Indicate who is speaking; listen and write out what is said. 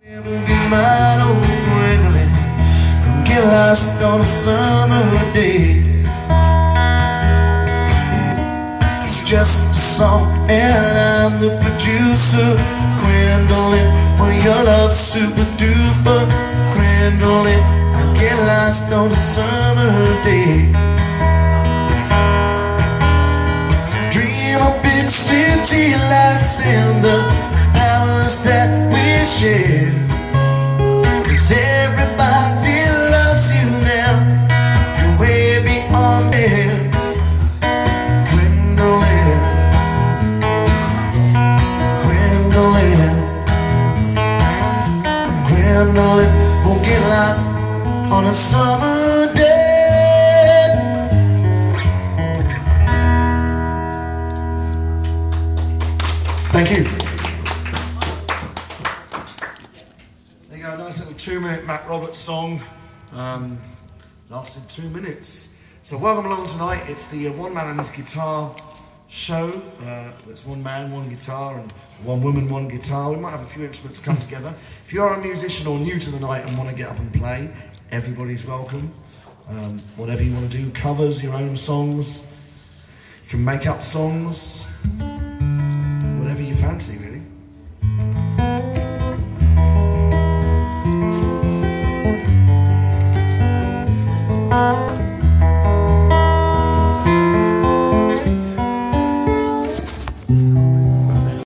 Speaker 1: Never be mine, oh Gwendolyn. Don't get lost on a summer day. It's just a song, and I'm the producer. Gwendolyn, well, your love's super duper. Gwendolyn, I get lost on a summer day. Dream of big city lights and the share. 'Cause everybody loves you now. You're way beyond there. Gwendolyn. Gwendolyn. Gwendolyn won't get lost on a summer day. Thank you. You go, a nice little two minute Matt Roberts song. Um, lasted two minutes. So, welcome along tonight. It's the uh, one man and his guitar show. Uh, it's one man, one guitar, and one woman, one guitar. We might have a few instruments come together. If you are a musician or new to the night and want to get up and play, everybody's welcome. Um, whatever you want to do, covers, your own songs. You can make up songs